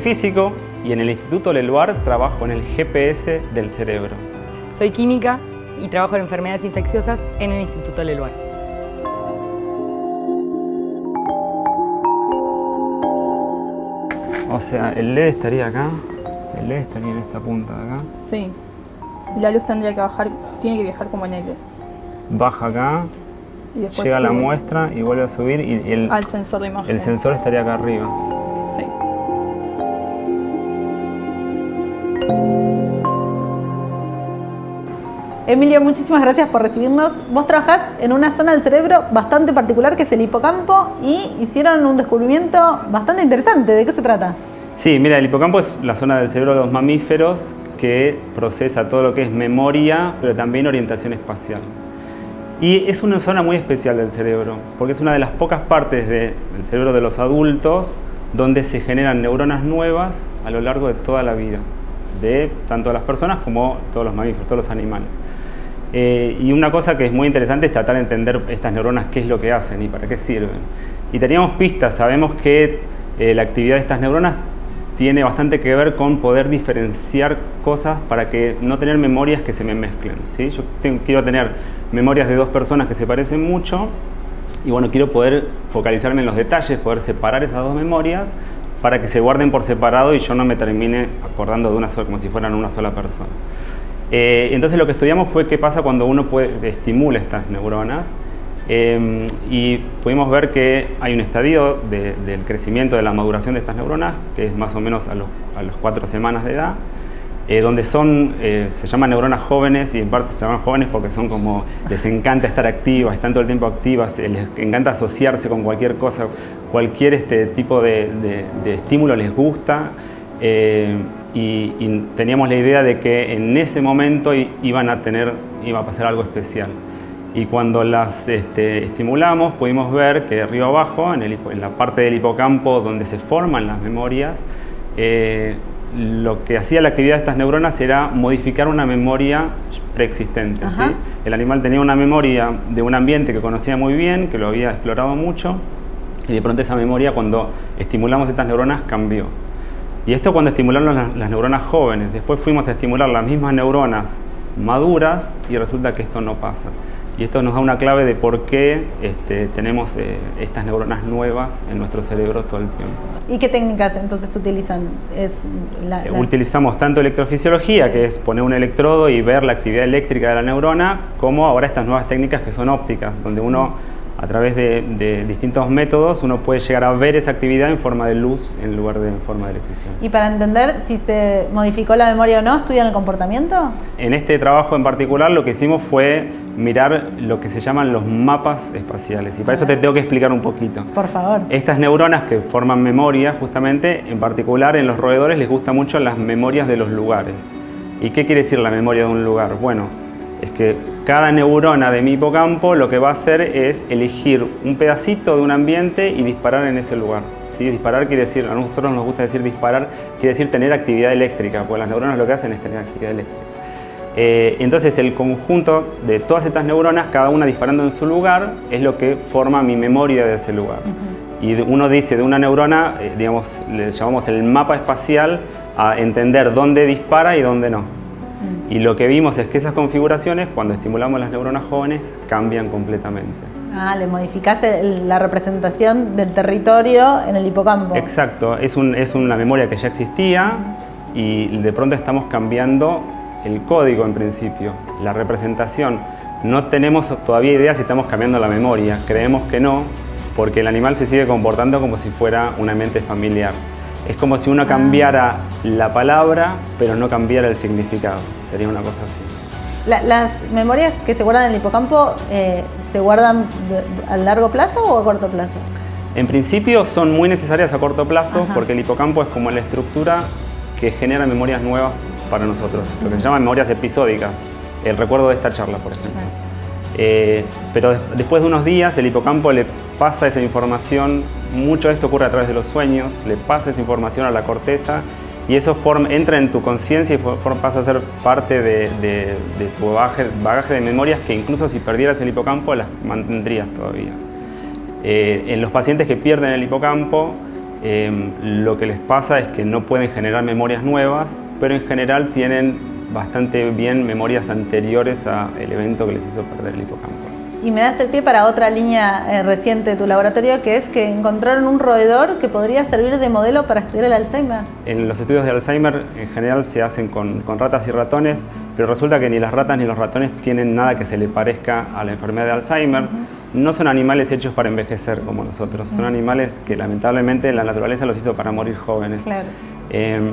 soy físico y en el Instituto Leluar trabajo en el GPS del cerebro. Soy química y trabajo en enfermedades infecciosas en el Instituto Leluar. O sea, el LED estaría acá, el LED estaría en esta punta de acá. Sí. Y la luz tendría que bajar, tiene que viajar como en el Baja acá, y llega a la sube muestra y vuelve a subir y el, al sensor de imagen. el sensor estaría acá arriba. Emilio, muchísimas gracias por recibirnos. Vos trabajás en una zona del cerebro bastante particular que es el hipocampo y hicieron un descubrimiento bastante interesante. ¿De qué se trata? Sí, mira, el hipocampo es la zona del cerebro de los mamíferos que procesa todo lo que es memoria, pero también orientación espacial. Y es una zona muy especial del cerebro, porque es una de las pocas partes del cerebro de los adultos donde se generan neuronas nuevas a lo largo de toda la vida, de tanto las personas como todos los mamíferos, todos los animales. Eh, y una cosa que es muy interesante es tratar de entender estas neuronas, qué es lo que hacen y para qué sirven. Y teníamos pistas, sabemos que eh, la actividad de estas neuronas tiene bastante que ver con poder diferenciar cosas para que no tener memorias que se me mezclen. ¿sí? Yo tengo- quiero tener memorias de dos personas que se parecen mucho y bueno, quiero poder focalizarme en los detalles, poder separar esas dos memorias para que se guarden por separado y yo no me termine acordando de una sola, como si fueran una sola persona. Eh, entonces lo que estudiamos fue qué pasa cuando uno estimula estas neuronas eh, y pudimos ver que hay un estadio de- del crecimiento, de la maduración de estas neuronas, que es más o menos a los, a los cuatro semanas de edad, eh, donde son, eh, se llaman neuronas jóvenes y en parte se llaman jóvenes porque son como, les encanta estar activas, están todo el tiempo activas, les encanta asociarse con cualquier cosa, cualquier este tipo de, de- estímulo les gusta. Y, y teníamos la idea de que en ese momento iban a tener, iba a pasar algo especial. Y cuando las este, estimulamos, pudimos ver que de arriba abajo, en, el en la parte del hipocampo donde se forman las memorias, eh, lo que hacía la actividad de estas neuronas era modificar una memoria preexistente. ¿sí? El animal tenía una memoria de un ambiente que conocía muy bien, que lo había explorado mucho, y de pronto esa memoria, cuando estimulamos estas neuronas, cambió. Y esto cuando estimularon las, las neuronas jóvenes. Después fuimos a estimular las mismas neuronas maduras y resulta que esto no pasa. Y esto nos da una clave de por qué este, tenemos eh, estas neuronas nuevas en nuestro cerebro todo el tiempo. ¿Y qué técnicas entonces utilizan? Es la- Eh, las- Utilizamos tanto electrofisiología, Sí. que es poner un electrodo y ver la actividad eléctrica de la neurona, como ahora estas nuevas técnicas que son ópticas, donde uno a través de, de distintos métodos uno puede llegar a ver esa actividad en forma de luz en lugar de en forma de electricidad. Y para entender si se modificó la memoria o no, ¿estudian el comportamiento? En este trabajo en particular lo que hicimos fue mirar lo que se llaman los mapas espaciales y para eso te tengo que explicar un poquito. Por favor. Estas neuronas que forman memoria, justamente, en particular en los roedores les gustan mucho las memorias de los lugares. ¿Y qué quiere decir la memoria de un lugar? Bueno, es que cada neurona de mi hipocampo lo que va a hacer es elegir un pedacito de un ambiente y disparar en ese lugar. ¿sí? Disparar quiere decir, a nosotros nos gusta decir disparar, quiere decir tener actividad eléctrica, porque las neuronas lo que hacen es tener actividad eléctrica. Eh, entonces el conjunto de todas estas neuronas, cada una disparando en su lugar, es lo que forma mi memoria de ese lugar. Y uno dice de una neurona, eh, digamos, le llamamos el mapa espacial a entender dónde dispara y dónde no. Y lo que vimos es que esas configuraciones, cuando estimulamos las neuronas jóvenes, cambian completamente. Ah, le modificás la representación del territorio en el hipocampo. Exacto, es, un- es una memoria que ya existía y de pronto estamos cambiando el código en principio, la representación. No tenemos todavía idea si estamos cambiando la memoria, creemos que no, porque el animal se sigue comportando como si fuera una mente familiar. Es como si uno cambiara la palabra, pero no cambiara el significado. Sería una cosa así. La- ¿Las memorias que se guardan en el hipocampo eh, se guardan a largo plazo o a corto plazo? En principio son muy necesarias a corto plazo Ajá. porque el hipocampo es como la estructura que genera memorias nuevas para nosotros, lo que se llama memorias episódicas, el recuerdo de esta charla, por ejemplo. Eh, pero des- después de unos días el hipocampo le pasa esa información, mucho de esto ocurre a través de los sueños, le pasa esa información a la corteza y eso entra en tu conciencia y pasa a ser parte de, tu bagaje, bagaje de memorias que incluso si perdieras el hipocampo las mantendrías todavía. Eh, en los pacientes que pierden el hipocampo, em, lo que les pasa es que no pueden generar memorias nuevas, pero en general tienen bastante bien memorias anteriores al evento que les hizo perder el hipocampo. Y me das el pie para otra línea eh, reciente de tu laboratorio, que es que encontraron un roedor que podría servir de modelo para estudiar el Alzheimer. En los estudios de Alzheimer en general se hacen con, con ratas y ratones, pero resulta que ni las ratas ni los ratones tienen nada que se le parezca a la enfermedad de Alzheimer. No son animales hechos para envejecer como nosotros, son animales que lamentablemente la naturaleza los hizo para morir jóvenes. Claro. Eh,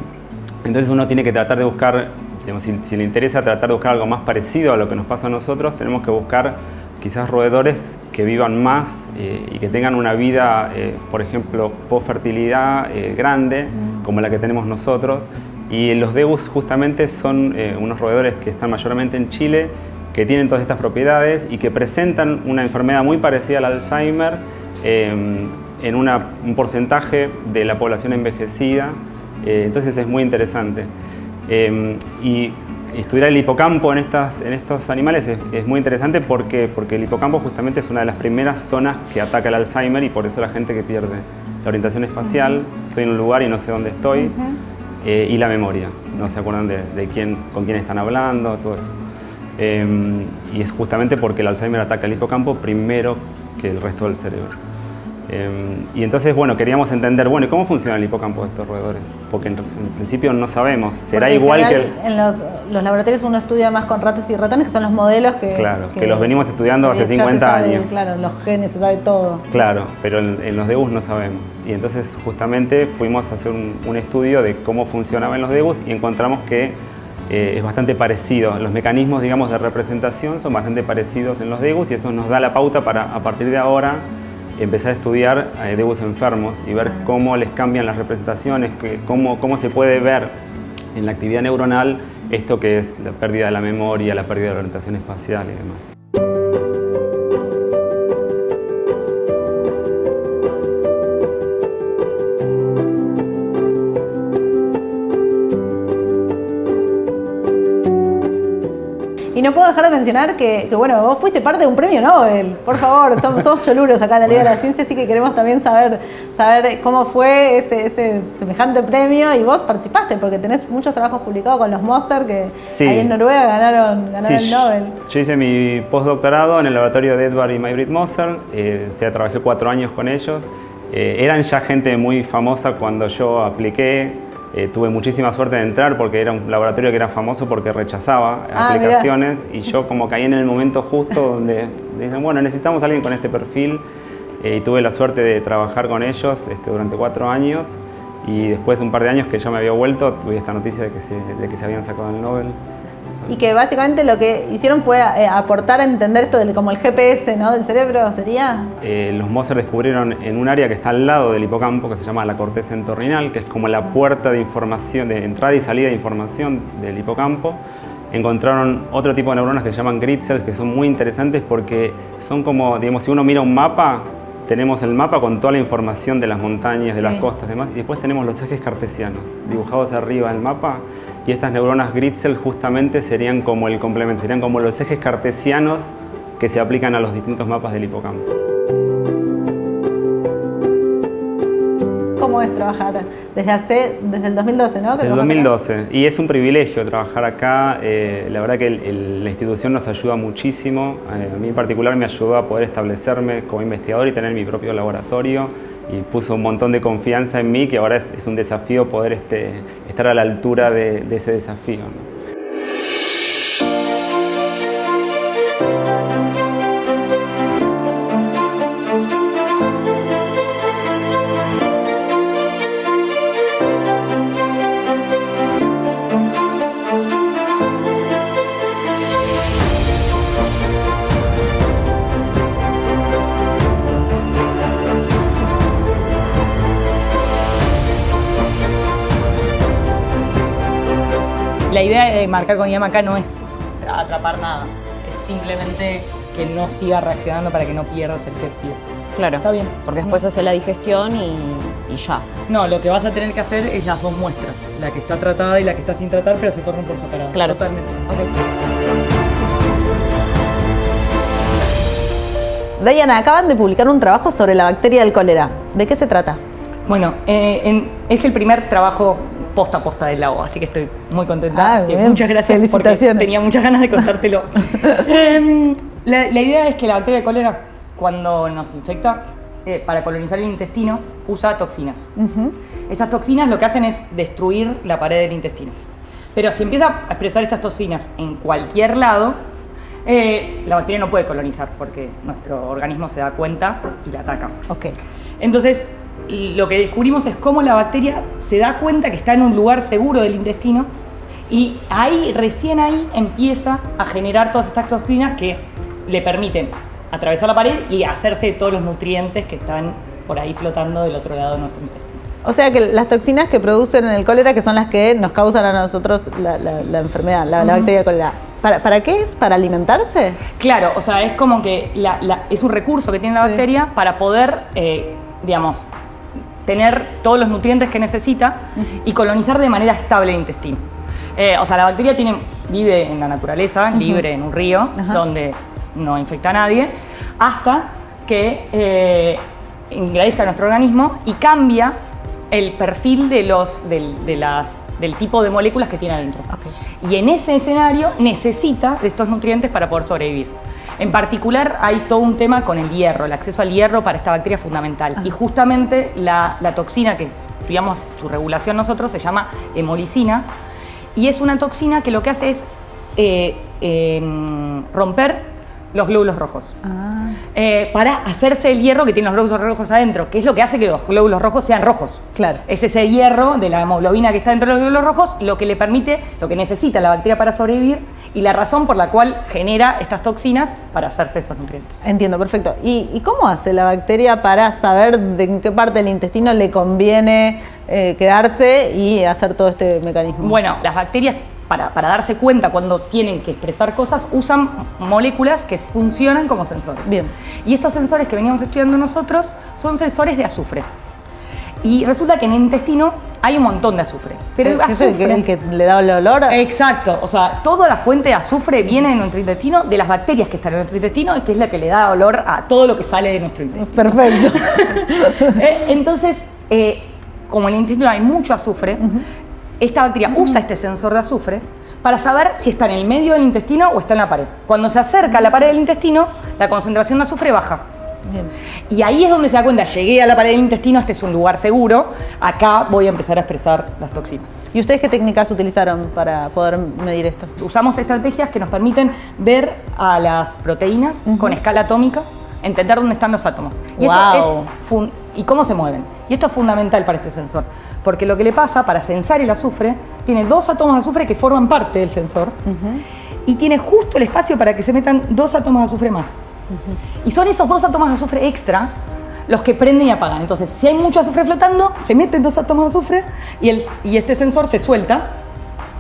entonces uno tiene que tratar de buscar, digamos, si, si le interesa tratar de buscar algo más parecido a lo que nos pasa a nosotros, tenemos que buscar quizás roedores que vivan más eh, y que tengan una vida, eh, por ejemplo, post-fertilidad eh, grande, como la que tenemos nosotros. Y los debus justamente son unos roedores que están mayormente en Chile, que tienen todas estas propiedades y que presentan una enfermedad muy parecida al Alzheimer en una- un porcentaje de la población envejecida. entonces es muy interesante. y estudiar el hipocampo en, estas, en estos animales es, es muy interesante porque, porque el hipocampo justamente es una de las primeras zonas que ataca el Alzheimer y por eso la gente que pierde la orientación espacial, estoy en un lugar y no sé dónde estoy, eh, y la memoria, no se acuerdan de, de quién, con quién están hablando, todo eso. Eh, y es justamente porque el Alzheimer ataca el hipocampo primero que el resto del cerebro. Eh, y entonces, bueno, queríamos entender, bueno, ¿y cómo funciona el hipocampo de estos roedores? Porque en, en principio no sabemos, será Porque en igual que... el- En los, los laboratorios uno estudia más con ratas y ratones, que son los modelos que... Claro, que los venimos estudiando hace ya se 50 sabe, años. Claro, los genes, se sabe todo. Claro, pero en, en los DEBUS no sabemos. Y entonces justamente fuimos a hacer un, un estudio de cómo funcionaban los DEBUS y encontramos que eh, es bastante parecido. Los mecanismos, digamos, de representación son bastante parecidos en los DEBUS y eso nos da la pauta para, a partir de ahora, empezar a estudiar eh, DEBUS enfermos y ver cómo les cambian las representaciones, que- cómo, cómo se puede ver en la actividad neuronal esto que es la pérdida de la memoria, la pérdida de la orientación espacial y demás. Dejar de mencionar que, que, bueno, vos fuiste parte de un premio Nobel. Por favor, somos, somos choluros acá en la Liga de la Ciencia, así que queremos también saber, saber cómo fue ese, ese semejante premio. Y vos participaste, porque tenés muchos trabajos publicados con los Moser, que Sí. ahí en Noruega ganaron, ganaron Sí, el Nobel. Yo hice mi postdoctorado en el laboratorio de Edward y Maybrit Moser, eh, o sea, trabajé cuatro años con ellos. Eh, eran ya gente muy famosa cuando yo apliqué. Eh, tuve muchísima suerte de entrar porque era un laboratorio que era famoso porque rechazaba Ah, aplicaciones y yo como caí en el momento justo donde dicen, bueno, necesitamos a alguien con este perfil eh, y tuve la suerte de trabajar con ellos este, durante cuatro años y después de un par de años que yo me había vuelto tuve esta noticia de que se, de que se habían sacado el Nobel. Y que básicamente lo que hicieron fue eh, aportar a entender esto del, como el GPS ¿no? del cerebro, ¿sería? Eh, los Moser descubrieron en un área que está al lado del hipocampo, que se llama la corteza entorrinal, que es como la puerta de información, de entrada y salida de información del hipocampo. Encontraron otro tipo de neuronas que se llaman grid cells, que son muy interesantes porque son como, digamos, si uno mira un mapa, tenemos el mapa con toda la información de las montañas, de las costas, demás, y después tenemos los ejes cartesianos dibujados arriba del mapa. Y estas neuronas grid cells justamente serían como el complemento, serían como los ejes cartesianos que se aplican a los distintos mapas del hipocampo. ¿Cómo es trabajar desde hace, desde el 2012, ¿no? Desde el trabajas acá? 2012. Y es un privilegio trabajar acá. eh, la verdad que el- el- la institución nos ayuda muchísimo. Eh, a mí en particular me ayudó a poder establecerme como investigador y tener mi propio laboratorio. Y puso un montón de confianza en mí, que ahora es, es un desafío poder este, estar a la altura de, ese desafío. Marcar con acá no es atrapar nada, es simplemente que no siga reaccionando para que no pierdas el péptido. Claro. Está bien. Porque después hace la digestión y, y ya. No, lo que vas a tener que hacer es las dos muestras, la que está tratada y la que está sin tratar, pero se corren por separado. Claro. Totalmente. Diana, acaban de publicar un trabajo sobre la bacteria del cólera. ¿De qué se trata? Bueno, eh, en- es el primer trabajo posta a posta del lago, así que estoy muy contenta. Ah, bien. muchas gracias porque tenía muchas ganas de contártelo. Em, la, la idea es que la bacteria de cólera, cuando nos infecta, eh, para colonizar el intestino, usa toxinas. Estas toxinas lo que hacen es destruir la pared del intestino. Pero si empieza a expresar estas toxinas en cualquier lado, eh, la bacteria no puede colonizar porque nuestro organismo se da cuenta y la ataca. Ok. Entonces, lo que descubrimos es cómo la bacteria se da cuenta que está en un lugar seguro del intestino y ahí, recién ahí, empieza a generar todas estas toxinas que le permiten atravesar la pared y hacerse de todos los nutrientes que están por ahí flotando del otro lado de nuestro intestino. O sea que las toxinas que producen en el cólera, que son las que nos causan a nosotros la, la- la enfermedad, la, la bacteria cólera, ¿para, ¿para qué es? ¿Para alimentarse? Claro, o sea, es como que la- la- es un recurso que tiene la Sí. bacteria para poder, eh, digamos, tener todos los nutrientes que necesita y colonizar de manera estable el intestino. Eh, o sea, la bacteria tiene, vive en la naturaleza, libre en un río, Ajá. donde no infecta a nadie, hasta que eh, ingresa a nuestro organismo y cambia el perfil de los, del, de las, del tipo de moléculas que tiene adentro. Ok. Y en ese escenario necesita de estos nutrientes para poder sobrevivir. En particular hay todo un tema con el hierro, el acceso al hierro para esta bacteria es fundamental. Y justamente la, la toxina que estudiamos su regulación nosotros se llama hemolicina y es una toxina que lo que hace es eh, eh, romper los glóbulos rojos. Ah, Eh, para hacerse el hierro que tiene los glóbulos rojos adentro, que es lo que hace que los glóbulos rojos sean rojos. Claro. Es ese hierro de la hemoglobina que está dentro de los glóbulos rojos lo que le permite, lo que necesita la bacteria para sobrevivir y la razón por la cual genera estas toxinas para hacerse esos nutrientes. entiendo, perfecto. ¿Y, y cómo hace la bacteria para saber de en qué parte del intestino le conviene eh, quedarse y hacer todo este mecanismo? Bueno, las bacterias, para, para darse cuenta cuando tienen que expresar cosas, usan moléculas que funcionan como sensores. Bien. Y estos sensores que veníamos estudiando nosotros son sensores de azufre. Y resulta que en el intestino hay un montón de azufre. Pero el ¿Qué es el que, azufre- el que le da el olor? Exacto, o sea, toda la fuente de azufre viene de nuestro intestino, de las bacterias que están en nuestro intestino, y que es la que le da olor a todo lo que sale de nuestro intestino. Perfecto. Eh, Entonces, eh, como en el intestino hay mucho azufre, esta bacteria usa este sensor de azufre para saber si está en el medio del intestino o está en la pared. Cuando se acerca a la pared del intestino, la concentración de azufre baja. Bien. Y ahí es donde se da cuenta, llegué a la pared del intestino, este es un lugar seguro, acá voy a empezar a expresar las toxinas. ¿Y ustedes qué técnicas utilizaron para poder medir esto? Usamos estrategias que nos permiten ver a las proteínas con escala atómica, entender dónde están los átomos. Y, esto Guau. es fun- y cómo se mueven. Y esto es fundamental para este sensor, porque lo que le pasa para sensar el azufre, tiene dos átomos de azufre que forman parte del sensor y tiene justo el espacio para que se metan dos átomos de azufre más. Y son esos dos átomos de azufre extra los que prenden y apagan. Entonces, si hay mucho azufre flotando, se meten dos átomos de azufre y, el, y este sensor se suelta.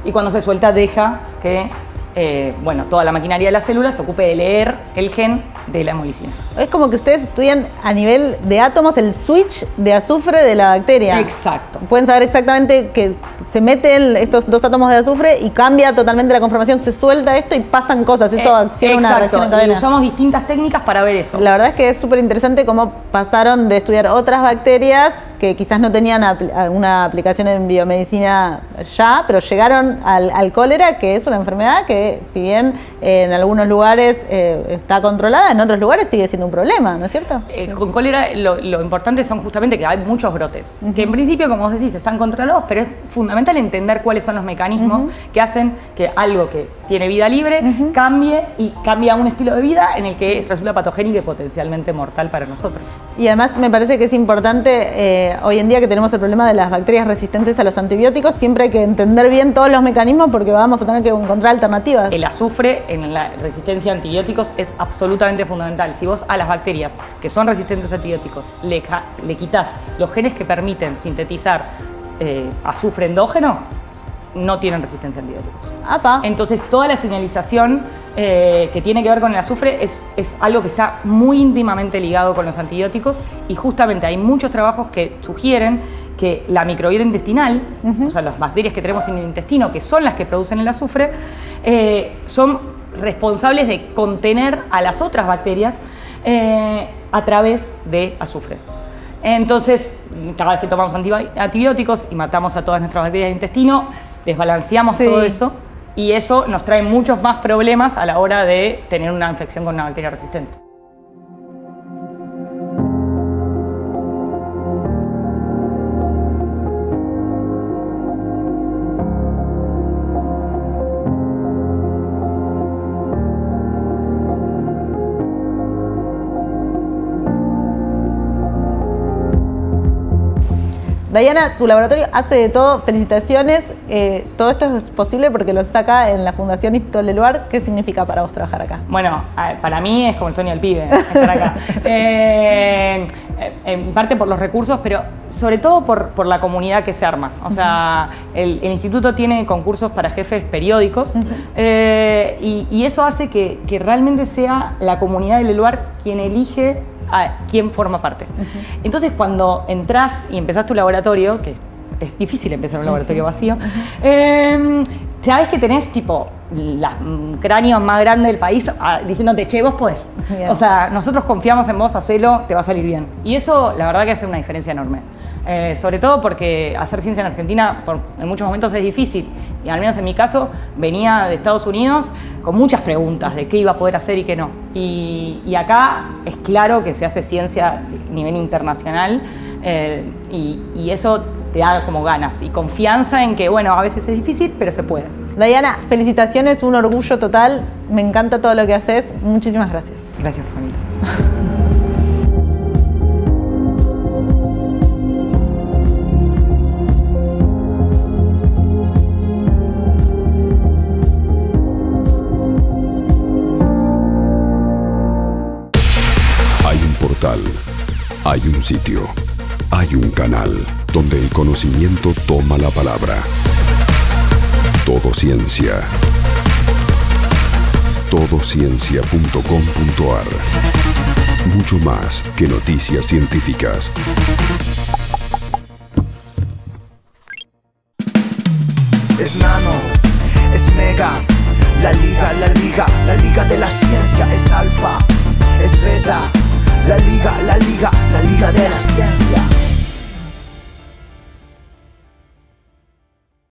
Y cuando se suelta, deja que eh, bueno, toda la maquinaria de la célula se ocupe de leer el gen de la hemolicina. Es como que ustedes estudian a nivel de átomos el switch de azufre de la bacteria. Exacto. Pueden saber exactamente que se meten estos dos átomos de azufre y cambia totalmente la conformación, se suelta esto y pasan cosas. Eso Eh, acciona una reacción en y cadena. usamos distintas técnicas para ver eso. La verdad es que es súper interesante cómo pasaron de estudiar otras bacterias que quizás no tenían apl- alguna aplicación en biomedicina ya, pero llegaron al, al cólera, que es una enfermedad que si bien eh, en algunos lugares eh, está controlada, en otros lugares sigue siendo un problema, ¿no es cierto? Eh, con cólera lo, lo importante son justamente que hay muchos brotes, que en principio, como vos decís, están controlados, pero es fundamental entender cuáles son los mecanismos que hacen que algo que tiene vida libre cambie y cambie a un estilo de vida en el que resulta patogénico y potencialmente mortal para nosotros. Y además me parece que es importante, eh, hoy en día que tenemos el problema de las bacterias resistentes a los antibióticos, siempre hay que entender bien todos los mecanismos porque vamos a tener que encontrar alternativas. El azufre en la resistencia a antibióticos es absolutamente fundamental. Si vos a las bacterias que son resistentes a antibióticos le, le quitas los genes que permiten sintetizar eh, azufre endógeno, no tienen resistencia a antibióticos. Apa. Entonces toda la señalización eh, que tiene que ver con el azufre es, es algo que está muy íntimamente ligado con los antibióticos y justamente hay muchos trabajos que sugieren que la microbiota intestinal, o sea, las bacterias que tenemos en el intestino, que son las que producen el azufre, eh, son responsables de contener a las otras bacterias eh, a través de azufre. Entonces, cada vez que tomamos antibióticos y matamos a todas nuestras bacterias del intestino, desbalanceamos todo eso y eso nos trae muchos más problemas a la hora de tener una infección con una bacteria resistente. Diana, tu laboratorio hace de todo. Felicitaciones. Eh, todo esto es posible porque lo saca en la Fundación Instituto Leluar. ¿Qué significa para vos trabajar acá? Bueno, para mí es como el sueño del pibe, estar acá. Eh, en parte por los recursos, pero sobre todo por, la comunidad que se arma. O sea, el, instituto tiene concursos para jefes periódicos eh, y, eso hace que, que realmente sea la comunidad del Leluar quien elige a quién forma parte. Entonces, cuando entras y empezás tu laboratorio, que es difícil empezar un laboratorio vacío, eh, sabes que tenés tipo los cráneos más grandes del país ah, diciéndote, che, vos podés. O sea, nosotros confiamos en vos, hacelo, te va a salir bien. Y eso, la verdad, que hace una diferencia enorme. Eh, sobre todo porque hacer ciencia en Argentina en muchos momentos es difícil. Y al menos en mi caso, venía de Estados Unidos con muchas preguntas de qué iba a poder hacer y qué no. Y, acá es claro que se hace ciencia a nivel internacional eh, y, y eso te da como ganas y confianza en que, bueno, a veces es difícil, pero se puede. Diana, felicitaciones, un orgullo total. Me encanta todo lo que haces. Muchísimas gracias. Gracias, familia. hay un sitio, hay un canal donde el conocimiento toma la palabra todo Ciencia. Todociencia.com.ar Mucho más que noticias científicas. Es nano, es mega. La liga, la liga, la liga de la ciencia es alfa, es beta. La liga, la liga, la liga de la ciencia.